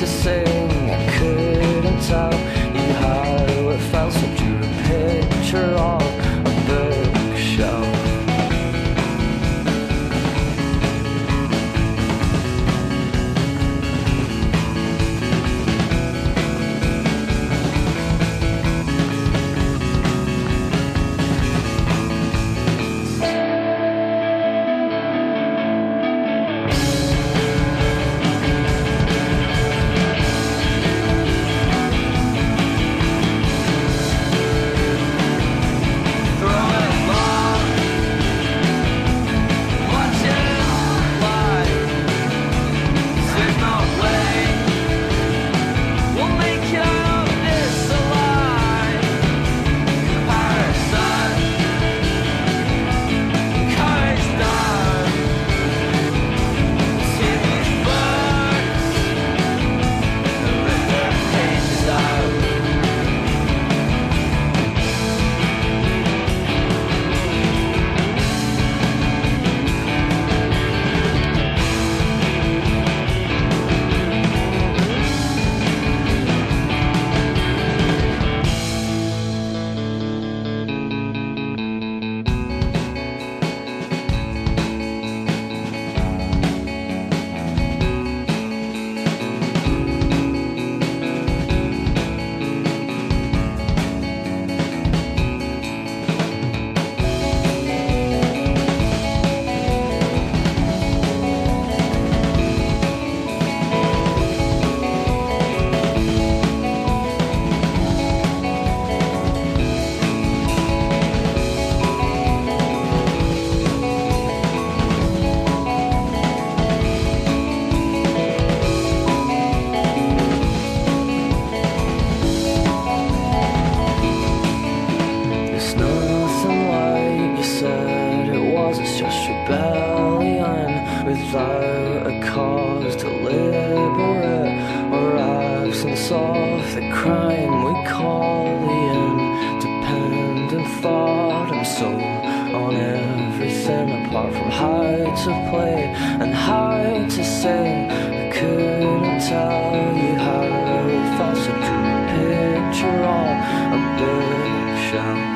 to say. Without a cause to deliberate or absence of the crime we call the independent thought. I'm so on everything apart from how to play and how to sing. I couldn't tell you how it felt, so drew a picture on a bookshelf.